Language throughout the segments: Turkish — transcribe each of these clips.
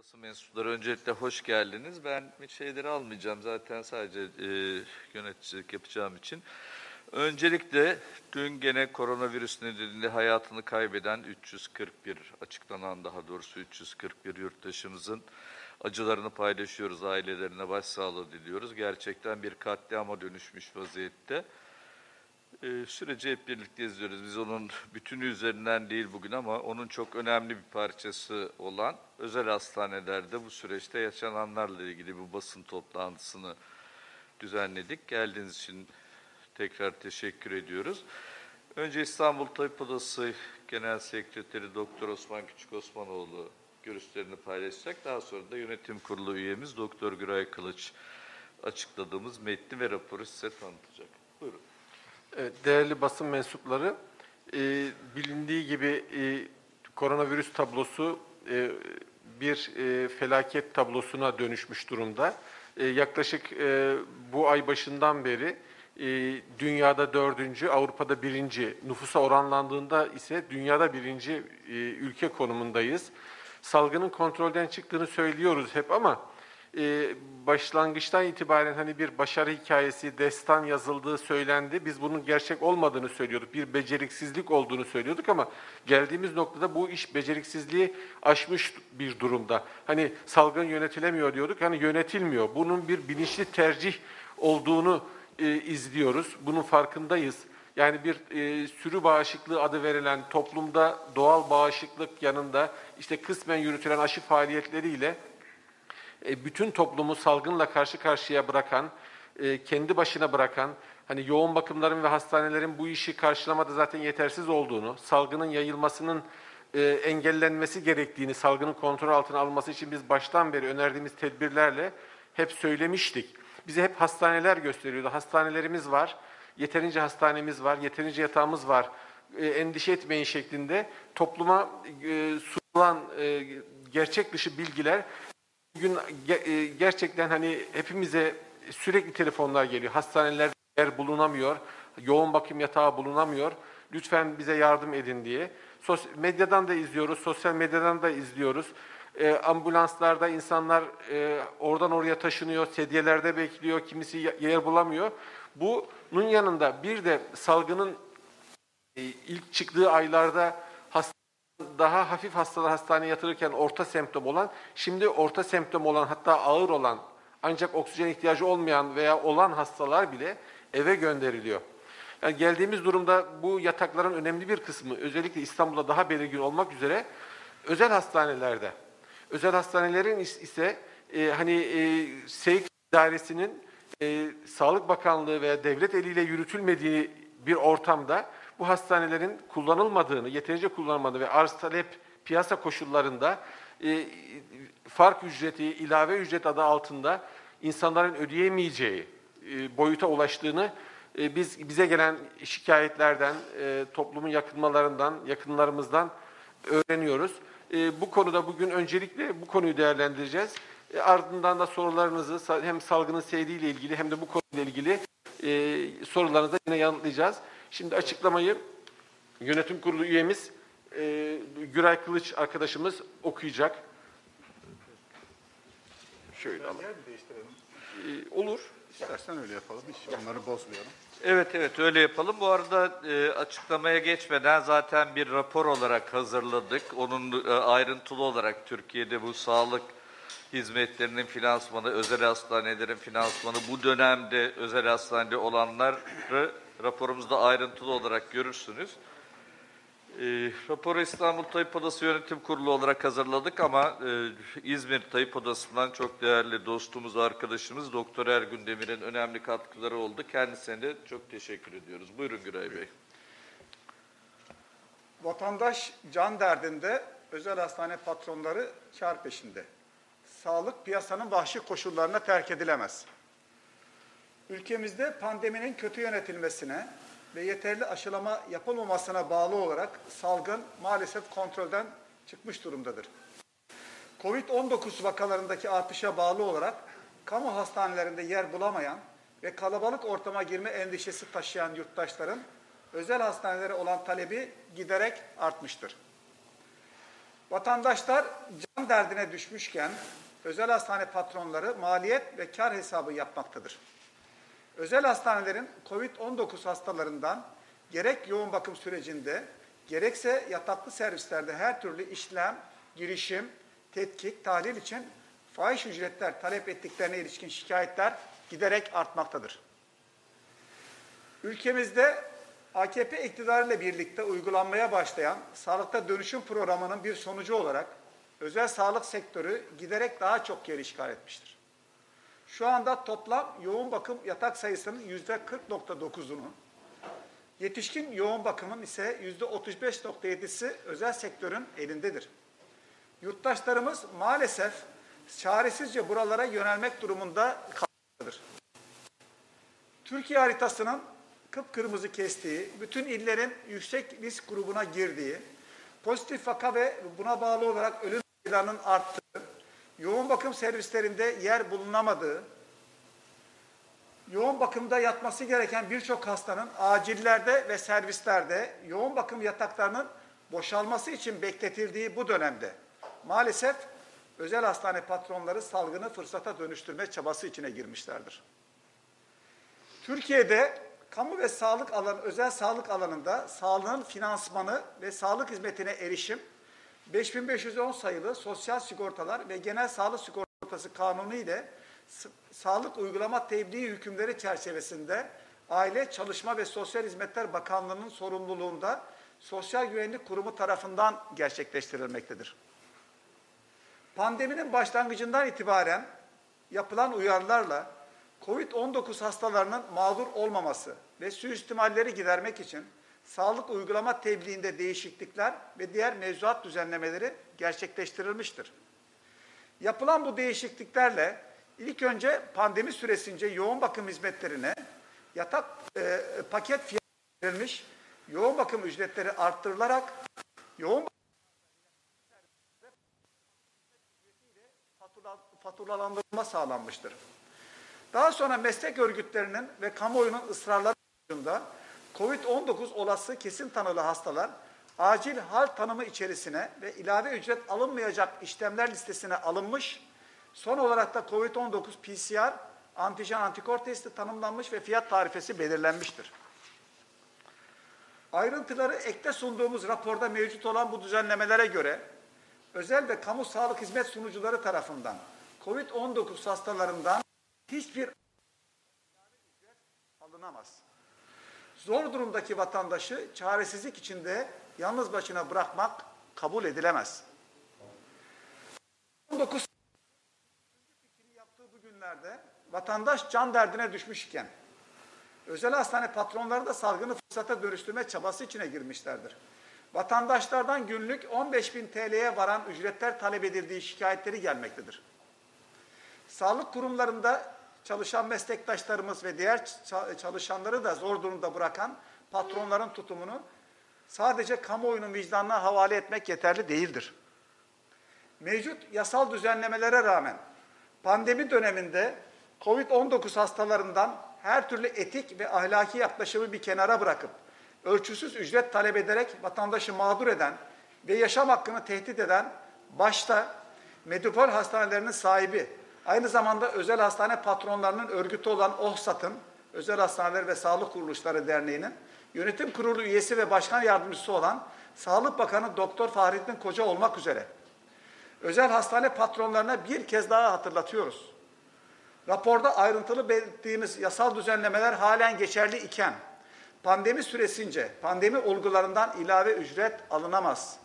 Basın mensupları öncelikle hoş geldiniz. Ben bir şeyleri almayacağım zaten sadece e, yöneticilik yapacağım için. Öncelikle dün gene koronavirüs nedeniyle hayatını kaybeden 341 açıklanan daha doğrusu 341 yurttaşımızın acılarını paylaşıyoruz. Ailelerine başsağlığı diliyoruz. Gerçekten bir katliama dönüşmüş vaziyette. Ee, süreci hep birlikte izliyoruz. Biz onun bütünü üzerinden değil bugün ama onun çok önemli bir parçası olan özel hastanelerde bu süreçte yaşananlarla ilgili bu basın toplantısını düzenledik. Geldiğiniz için tekrar teşekkür ediyoruz. Önce İstanbul Tabip Odası Genel Sekreteri Doktor Osman Küçük Osmanoğlu görüşlerini paylaşacak. Daha sonra da yönetim kurulu üyemiz Doktor Güray Kılıç açıkladığımız metni ve raporu size tanıtacak. Buyurun. Evet, değerli basın mensupları, e, bilindiği gibi e, koronavirüs tablosu e, bir e, felaket tablosuna dönüşmüş durumda. E, yaklaşık e, bu ay başından beri e, dünyada dördüncü, Avrupa'da birinci, nüfusa oranlandığında ise dünyada birinci e, ülke konumundayız. Salgının kontrolden çıktığını söylüyoruz hep ama e, başlangıçtan itibaren hani bir başarı hikayesi, destan yazıldığı söylendi. Biz bunun gerçek olmadığını söylüyorduk. Bir beceriksizlik olduğunu söylüyorduk ama geldiğimiz noktada bu iş beceriksizliği aşmış bir durumda. Hani salgın yönetilemiyor diyorduk. Hani yönetilmiyor. Bunun bir bilinçli tercih olduğunu e, izliyoruz. Bunun farkındayız. Yani bir e, sürü bağışıklığı adı verilen toplumda doğal bağışıklık yanında işte kısmen yürütülen aşı faaliyetleriyle e, bütün toplumu salgınla karşı karşıya bırakan, e, kendi başına bırakan, hani yoğun bakımların ve hastanelerin bu işi karşılamada zaten yetersiz olduğunu, salgının yayılmasının e, engellenmesi gerektiğini, salgının kontrol altına alınması için biz baştan beri önerdiğimiz tedbirlerle hep söylemiştik. Bize hep hastaneler gösteriyordu. Hastanelerimiz var, yeterince hastanemiz var, yeterince yatağımız var, endişe etmeyin şeklinde topluma sunulan gerçek dışı bilgiler Bugün e, gerçekten hani hepimize sürekli telefonlar geliyor. Hastanelerde yer bulunamıyor, yoğun bakım yatağı bulunamıyor. Lütfen bize yardım edin diye. Sos medyadan da izliyoruz, sosyal medyadan da izliyoruz. E, ambulanslarda insanlar e, oradan oraya taşınıyor, sedyelerde bekliyor, kimisi yer bulamıyor. Bunun yanında bir de salgının e, ilk çıktığı aylarda daha hafif hastalar hastaneye yatırırken orta semptom olan, şimdi orta semptom olan hatta ağır olan ancak oksijen ihtiyacı olmayan veya olan hastalar bile eve gönderiliyor. Yani geldiğimiz durumda bu yatakların önemli bir kısmı özellikle İstanbul'da daha belirgin olmak üzere özel hastanelerde. Özel hastanelerin ise e, hani e, SEYK idaresinin e, Sağlık Bakanlığı veya devlet eliyle yürütülmediği bir ortamda bu hastanelerin kullanılmadığını, yeterince kullanılmadığını ve arz talep piyasa koşullarında e, fark ücreti, ilave ücret adı altında insanların ödeyemeyeceği e, boyuta ulaştığını e, biz bize gelen şikayetlerden, e, toplumun yakınmalarından, yakınlarımızdan öğreniyoruz. E, bu konuda bugün öncelikle bu konuyu değerlendireceğiz. E, ardından da sorularınızı hem salgının seyriyle ilgili hem de bu konuyla ilgili e, sorularınızı yine yanıtlayacağız. Şimdi açıklamayı yönetim kurulu üyemiz e, Güray Kılıç arkadaşımız okuyacak. Şöyle alalım. E, olur. İstersen öyle yapalım. Hiç onları bozmayalım. Evet evet öyle yapalım. Bu arada e, açıklamaya geçmeden zaten bir rapor olarak hazırladık. Onun e, ayrıntılı olarak Türkiye'de bu sağlık hizmetlerinin finansmanı, özel hastanelerin finansmanı, bu dönemde özel hastanede olanları raporumuzda ayrıntılı olarak görürsünüz. E, raporu İstanbul Tayyip Odası Yönetim Kurulu olarak hazırladık ama e, İzmir Tayyip Odası'ndan çok değerli dostumuz, arkadaşımız Doktor Ergün Demir'in önemli katkıları oldu. Kendisine de çok teşekkür ediyoruz. Buyurun Güray Bey. Vatandaş can derdinde, özel hastane patronları kar peşinde. Sağlık piyasanın vahşi koşullarına terk edilemez. Ülkemizde pandeminin kötü yönetilmesine ve yeterli aşılama yapılmamasına bağlı olarak salgın maalesef kontrolden çıkmış durumdadır. Covid-19 vakalarındaki artışa bağlı olarak kamu hastanelerinde yer bulamayan ve kalabalık ortama girme endişesi taşıyan yurttaşların özel hastanelere olan talebi giderek artmıştır. Vatandaşlar can derdine düşmüşken özel hastane patronları maliyet ve kar hesabı yapmaktadır. Özel hastanelerin COVID-19 hastalarından gerek yoğun bakım sürecinde gerekse yataklı servislerde her türlü işlem, girişim, tetkik, tahlil için fahiş ücretler talep ettiklerine ilişkin şikayetler giderek artmaktadır. Ülkemizde AKP iktidarıyla birlikte uygulanmaya başlayan sağlıkta dönüşüm programının bir sonucu olarak özel sağlık sektörü giderek daha çok yer işgal etmiştir. Şu anda toplam yoğun bakım yatak sayısının yüzde 40.9'unu, yetişkin yoğun bakımın ise yüzde 35.7'si özel sektörün elindedir. Yurttaşlarımız maalesef çaresizce buralara yönelmek durumunda kalmaktadır. Türkiye haritasının kıpkırmızı kestiği, bütün illerin yüksek risk grubuna girdiği, pozitif vaka ve buna bağlı olarak ölüm sayılarının arttığı, yoğun bakım servislerinde yer bulunamadığı, yoğun bakımda yatması gereken birçok hastanın acillerde ve servislerde yoğun bakım yataklarının boşalması için bekletildiği bu dönemde maalesef özel hastane patronları salgını fırsata dönüştürme çabası içine girmişlerdir. Türkiye'de kamu ve sağlık alanı, özel sağlık alanında sağlığın finansmanı ve sağlık hizmetine erişim 5510 sayılı Sosyal Sigortalar ve Genel Sağlık Sigortası Kanunu ile sağlık uygulama tebliğ hükümleri çerçevesinde Aile, Çalışma ve Sosyal Hizmetler Bakanlığı'nın sorumluluğunda Sosyal Güvenlik Kurumu tarafından gerçekleştirilmektedir. Pandeminin başlangıcından itibaren yapılan uyarılarla COVID-19 hastalarının mağdur olmaması ve suistimalleri gidermek için sağlık uygulama tebliğinde değişiklikler ve diğer mevzuat düzenlemeleri gerçekleştirilmiştir. Yapılan bu değişikliklerle ilk önce pandemi süresince yoğun bakım hizmetlerine yatak e, paket fiyatı verilmiş, yoğun bakım ücretleri arttırılarak yoğun fatura- faturalandırma sağlanmıştır. Daha sonra meslek örgütlerinin ve kamuoyunun ısrarları sonucunda COVID-19 olası kesin tanılı hastalar acil hal tanımı içerisine ve ilave ücret alınmayacak işlemler listesine alınmış. Son olarak da COVID-19 PCR, antijen antikor testi tanımlanmış ve fiyat tarifesi belirlenmiştir. Ayrıntıları ekte sunduğumuz raporda mevcut olan bu düzenlemelere göre özel ve kamu sağlık hizmet sunucuları tarafından COVID-19 hastalarından hiçbir alınamaz. Zor durumdaki vatandaşı çaresizlik içinde yalnız başına bırakmak kabul edilemez. 19 fikrini yaptığı bu günlerde vatandaş can derdine düşmüşken özel hastane patronları da salgını fırsata dönüştürme çabası içine girmişlerdir. Vatandaşlardan günlük 15 bin TL'ye varan ücretler talep edildiği şikayetleri gelmektedir. Sağlık kurumlarında çalışan meslektaşlarımız ve diğer ça- çalışanları da zor durumda bırakan patronların tutumunu sadece kamuoyunun vicdanına havale etmek yeterli değildir. Mevcut yasal düzenlemelere rağmen pandemi döneminde COVID-19 hastalarından her türlü etik ve ahlaki yaklaşımı bir kenara bırakıp ölçüsüz ücret talep ederek vatandaşı mağdur eden ve yaşam hakkını tehdit eden başta metropol hastanelerinin sahibi, aynı zamanda özel hastane patronlarının örgütü olan OHSAT'ın, Özel Hastaneler ve Sağlık Kuruluşları Derneği'nin yönetim kurulu üyesi ve başkan yardımcısı olan Sağlık Bakanı Doktor Fahrettin Koca olmak üzere özel hastane patronlarına bir kez daha hatırlatıyoruz. Raporda ayrıntılı belirttiğimiz yasal düzenlemeler halen geçerli iken pandemi süresince pandemi olgularından ilave ücret alınamaz.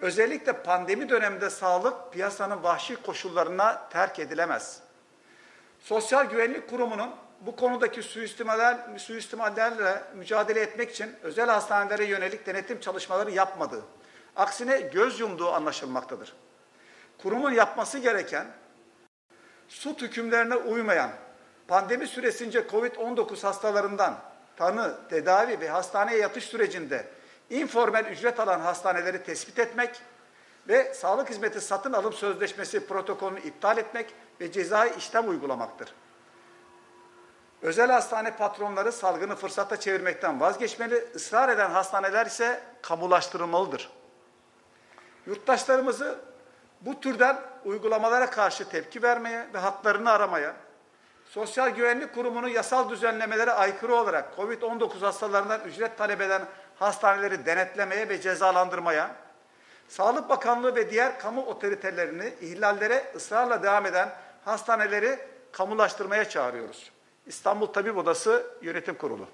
Özellikle pandemi döneminde sağlık piyasanın vahşi koşullarına terk edilemez. Sosyal Güvenlik Kurumu'nun bu konudaki suistimaller, suistimallerle mücadele etmek için özel hastanelere yönelik denetim çalışmaları yapmadığı, aksine göz yumduğu anlaşılmaktadır. Kurumun yapması gereken SUT hükümlerine uymayan, pandemi süresince COVID-19 hastalarından tanı, tedavi ve hastaneye yatış sürecinde informal ücret alan hastaneleri tespit etmek ve sağlık hizmeti satın alım sözleşmesi protokolünü iptal etmek ve cezai işlem uygulamaktır. Özel hastane patronları salgını fırsata çevirmekten vazgeçmeli, ısrar eden hastaneler ise kamulaştırılmalıdır. Yurttaşlarımızı bu türden uygulamalara karşı tepki vermeye ve haklarını aramaya, Sosyal Güvenlik Kurumu'nun yasal düzenlemelere aykırı olarak COVID-19 hastalarından ücret talep eden hastaneleri denetlemeye ve cezalandırmaya, Sağlık Bakanlığı ve diğer kamu otoritelerini ihlallere ısrarla devam eden hastaneleri kamulaştırmaya çağırıyoruz. İstanbul Tabip Odası Yönetim Kurulu.